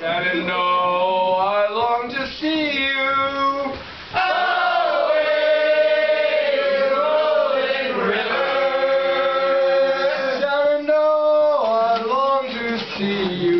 Shenandoah, I long to see you. Away, rolling river. Shenandoah, I long to see you.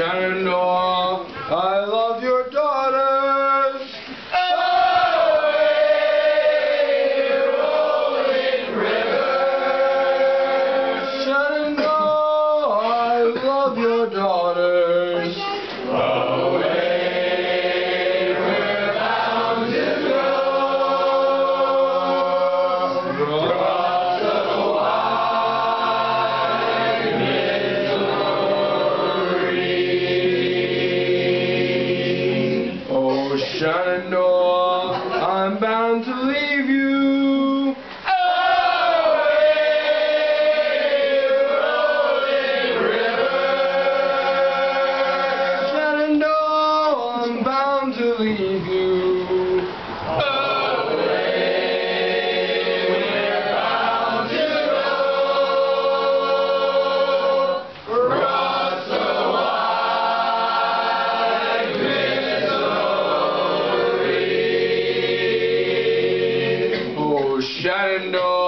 Shenandoah, I love your daughter. shore. I'm bound to leave you. Rolling river. I'm bound to leave you. Shenandoah.